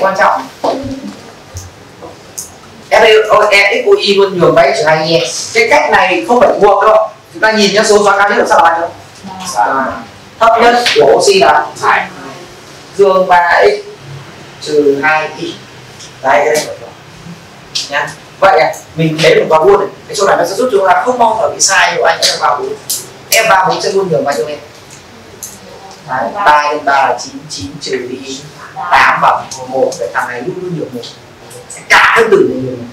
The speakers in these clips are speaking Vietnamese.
quan trọng. FOI luôn nhường bay trở thành nhẹ cái cách này không phải buộc đâu. Chúng ta nhìn nhá số xóa cao nhất là sao bạn không à, dạ. thấp nhất của oxy là phải. Dương 3x trừ 2y đấy cái này nhá. Vậy à, mình thấy được vào luôn này. Cái chỗ này nó sẽ giúp chúng ta không mong phải bị sai của anh em vào bốn. Em vào bốn sẽ luôn nhường bao nhiêu em. Đấy, ba nhân ba là chín chín trừ đi tám và một, để thằng này luôn luôn nhiều một. Cả các tử này nhiều một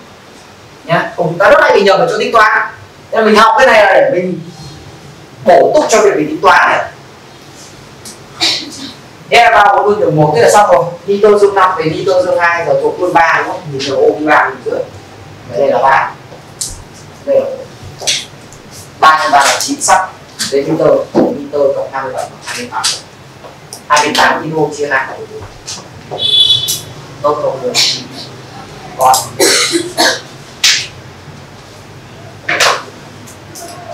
nhá không chúng ta rất hay bị nhầm ở chỗ tính toán. Nên mình học cái này là để mình bổ túc cho việc mình tính toán này. E ba có luôn được một, thế là xong rồi. Nitơ dương năm về nitơ dương hai, rồi thuộc luôn ba, đúng không? Mình giờ ôm ba mình giữa đây là ba. Đây là ba nhân ba là chín sắc đến nitơ nitơ cộng hai mươi bảy hai mươi tám. 28 kg chia hai là tốt không được còn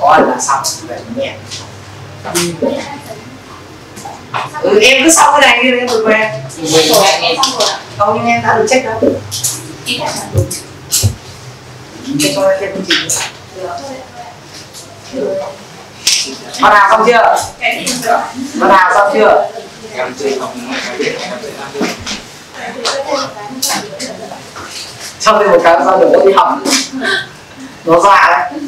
có. Là xong về nhẹ. Ừ, em cứ xong cái này đi em tự về. Không nhưng em đã được check đâu. Cái cho em không chịu Bạn nào xong chưa? Bạn nào xong chưa? Em chơi không em biết em chơi làm Xong thêm một cái ra được có đi hỏng Nó già đấy.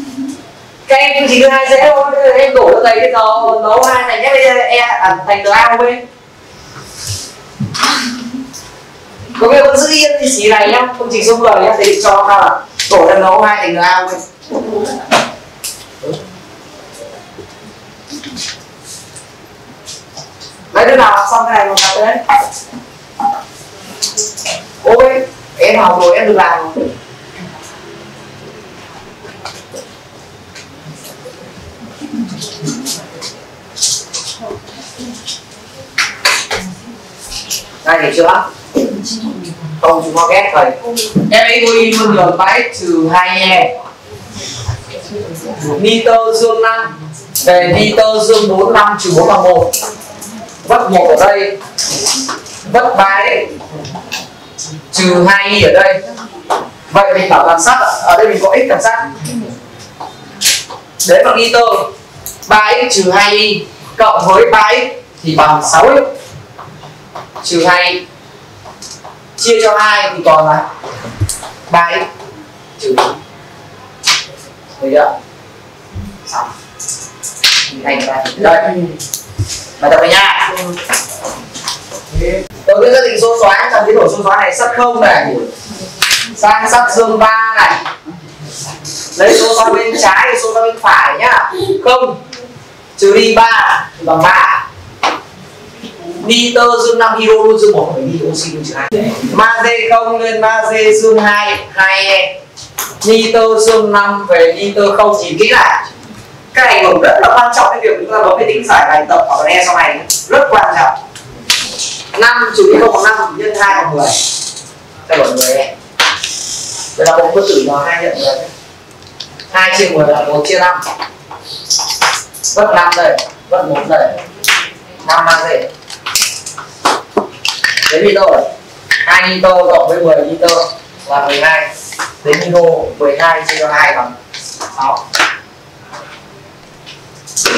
Các em chỉ đưa hai dễ thôi em đổ ra giấy bây giờ nấu hai thành nhất e à, thành từ a không b có nghĩa vẫn giữ yên thì chỉ này nhá không chỉ xung lời nhá thì cho ta là đổ ra nấu hai thành a không đấy học xong cái này một cái đấy ôi em học rồi em được làm. Rồi đây hiểu chưa? Không chúng nó ghét rồi, em ấy tôi luôn đường bãi trừ hai e nitơ dương 5 về nitơ dương 4 5 trừ 4 bằng 1 vất một ở đây. Vất ba đấy. Trừ hai y ở đây. Vậy mình bảo làm sát ở đây mình có x làm sát. Đấy bằng nitơ 3x trừ 2 y cộng với 3x thì bằng 6x trừ 2 chia cho 2 thì còn là 3x trừ Thấy chưa? Xong. Thành ra Đây Bài tập này nha. Tôi biết xác định số xóa trong biến đổi số xóa này sắt không này. Sang sắt dương 3 này. Lấy số xoán bên trái số xoán bên phải nhá. Không. Trừ đi 3 bằng 3 nitơ dương 5 hydro luôn dương 1 phải đi oxy luôn trừ 2 magie không lên magie dương 2 2 e. Nitơ dương 5 về nitơ không, nhìn kỹ lại cái ảnh hưởng rất là quan trọng cái việc chúng ta bấm cái tính giải bài tập ở e sau này. Rất quan trọng. 5 trừ đi không bằng 5 nhân 2 bằng 10 đây là 10 em đây là một phân tử nó hai nhận 10 2 chia 10 là 1 chia 5 vất 5 đây vất 1 đây 5 đây đến nitơ rồi 2 nitơ cộng với 10 nitơ là 12 đến nitơ 12 chia cho 2 bằng 6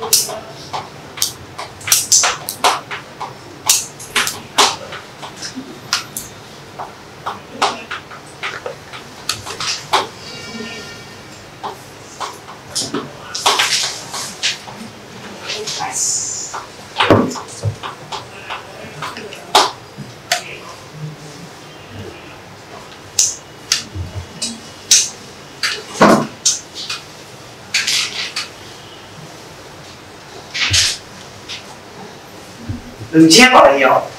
đừng chép vào là hiểu lên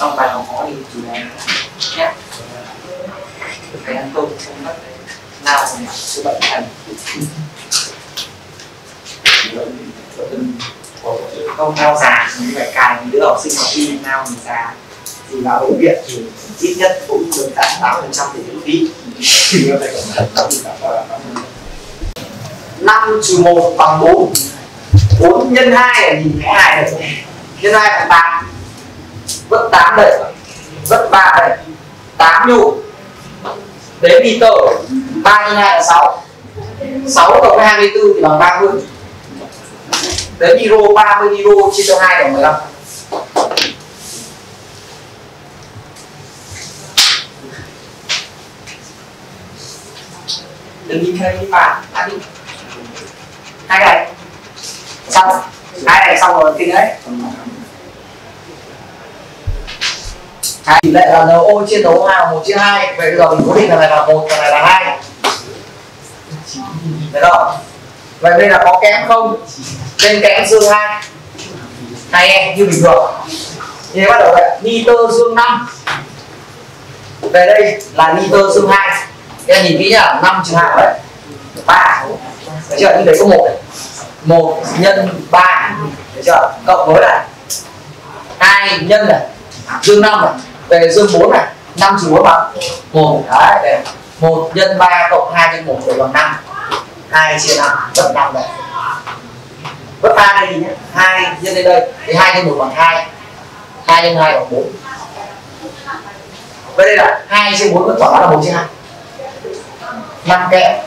xong bài học khó thì chủ đề nhé. Phải ăn cơm không mất nào sự bệnh thành không nào già thì phải cài đứa học sinh học đi nào mình già thì vào bệnh viện thì ít nhất cũng được tận tám phần trăm thì miễn đi năm trừ một bằng bốn. Bốn nhân hai là gì? Cái hai này nhân hai bằng tám vất tám đây. Vất ba đây. Tám nhu. Đến đi tờ. Ba nhân hai là sáu. Sáu cộng với hai mươi bốn thì bằng ba mươi. Đến micro ba mươi micro chia cho hai bằng mười lăm. Đừng nhìn thấy đi bạn ăn đi. Hai này. Xong. Hai này xong rồi tính đấy. Hai tỷ lệ là NO chia NO hai một chia hai. Vậy bây giờ mình cố định là này là một và này là hai. Được không? Vậy đây là có kém không? Bên kém dương hai. Hai em, như bình thường. Thì bắt đầu vậy nitơ dương năm. Về đây là nitơ dương hai. Em nhìn kỹ nhá, năm trừ hai vậy. 3 được chưa? Như đấy có một một nhân 3 được chưa? Cộng với này hai nhân này. Dương năm này về dương 4 này 5 trừ 4 bằng 1 đấy đây một nhân 3 cộng 2 nhân 1 để bằng 5 2 chia 5 cộng 5 này. Vất ba đây thì nhé. 2 nhân lên đây thì 2 nhân 1 bằng 2 2 nhân 2 bằng 4 Vậy đây là 2 trên 4 vẫn tỏ là 1 trên 2 5 kẽ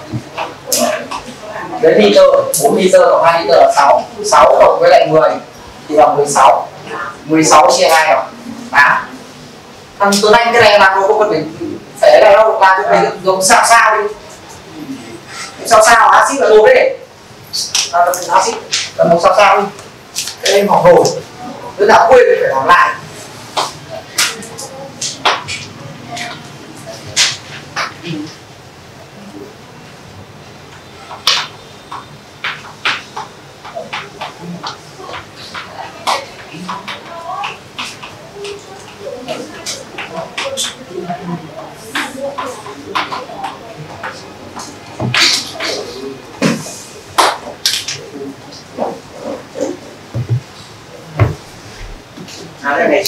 Đến liter 4 liter cộng 2 liter là 6 6 cộng với lại 10 thì bằng 16 16 chia 2 bằng 8 Thằng Tuấn Anh, cái này làm nó không cần phải phải cái này đâu làm cho này giống sao sao đi. Sao sao axit là một đấy. Là axit. Là một sao sao đi. Cái em mỏng rồi cứ đã quên phải làm lại.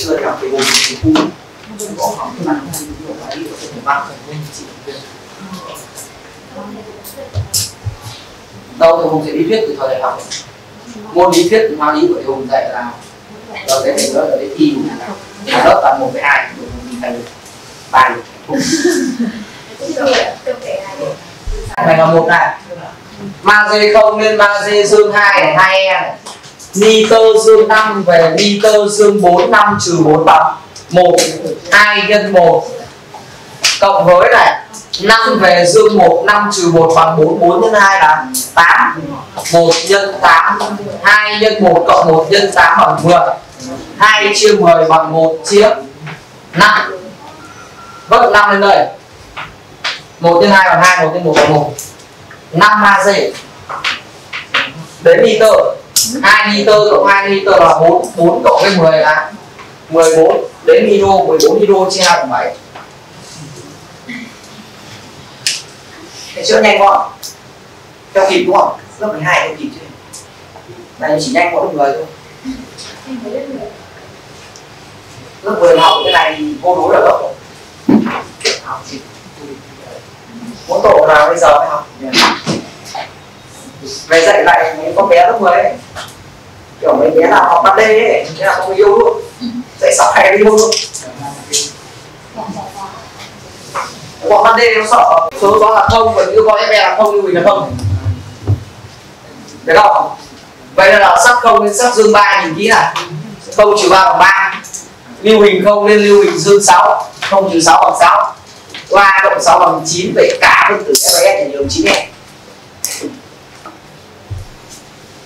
À đây ngày xưa học cái vùng có học cái bằng nhiều cái điều cái không nên chỉ đâu thì hùng sẽ lý thuyết từ thời đại học. Môn lý thuyết hóa lý của hùng dạy là rồi cái thầy lớp là cái thi là lớp là một với hai thầy bài này là một này. Magie không nên magie dương hai này, hai e này nitơ dương 5 về nitơ dương 4 5 trừ 4 bằng 1 2 nhân 1 cộng với này 5 về dương 1 5 trừ 1 bằng 4 4 nhân 2 là 8 1 nhân 8 2 nhân 1 cộng 1 nhân 8 bằng 10 2 chia 10 bằng 1 chia 5 Vâng 5 lên đây. 1 nhân 2 bằng 2 1 nhân 1 bằng 1 5 magie đến liter 2 nitơ cộng 2 nitơ là 4 4 cộng với 10 là 14 đến hydro 14 hydro chia 2 bằng 7 Thế chữa nhanh không? Theo kịp đúng không? Lớp 12 theo kịp chứ Này, chỉ nhanh mỗi người thôi Lớp 10 học cái này vô đối là lớp rồi Học gì? Muốn tổ nào bây giờ mới học về dạy lại mấy con bé lớp 10 ấy. Kiểu mấy bé nào học ban đêm ấy, thế là không yêu luôn. Dạy sáu ngày đi luôn. Bọn ban đêm nó sợ số đó là không và như con em bé là không như mình là không. Được không? Vậy là sắp không nên sắp dương ba nhìn kỹ này không trừ ba bằng ba. Lưu hình không nên lưu hình dương 6 không trừ 6 bằng 6 3 cộng 6 bằng 9 vậy cả phân tử FS thì nhiều 9 e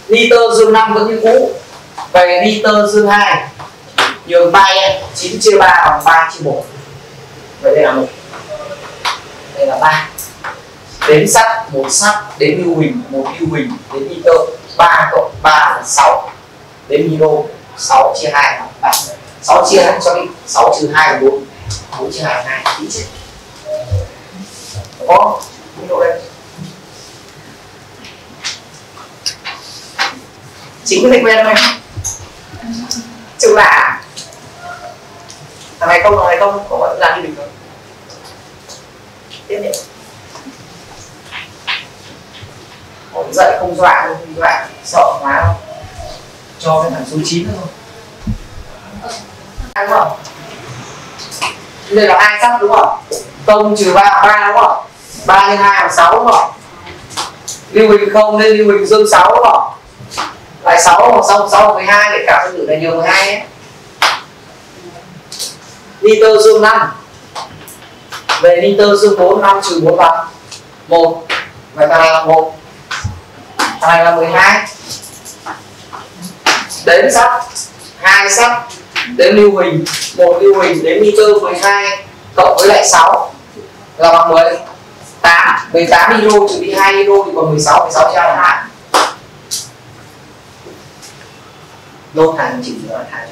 nitơ dương 5 vẫn như cũ. Về nitơ dương 2 nhường 3 em 9 chia 3 bằng 3 chia 1 vậy đây là 1 đây là 3 đến sắt, một sắt đến lưu hình một lưu hình đến nitơ 3 cộng 3 là 6 đến mino 6 chia 2 bằng 3 6 chia 2 cho đi 6 trừ 2 là 4 4 chia 2 là 2 tí chứ có? Mino đây chính có thể quen không em? Chữ là thằng này không, thằng này không có làm như bình thường tiếp nhận Ổn dậy không dọa không dọa, sợ quá không cho cái thằng số 9 nữa thôi. Đúng không? Đây là ai sắp đúng không? Công trừ ba ba đúng không? Ba nhân hai là sáu đúng không? Lưu bình không nên lưu bình dương sáu đúng không? Lại sáu hoặc sáu sáu mười hai để cả phân tử là nhiều mười hai nitơ dương năm. Về nitơ dương bốn, năm trừ bốn bằng một. Và thằng này là một. Thằng này là 12 đến sắt hai sắt đến lưu huỳnh. Một lưu huỳnh đến nitơ 12 cộng với lại 6 là bằng 10 8 18 hydro trừ đi 2 hydro thì còn 16 16 chia là 2 nốt hàng chữ nữa hai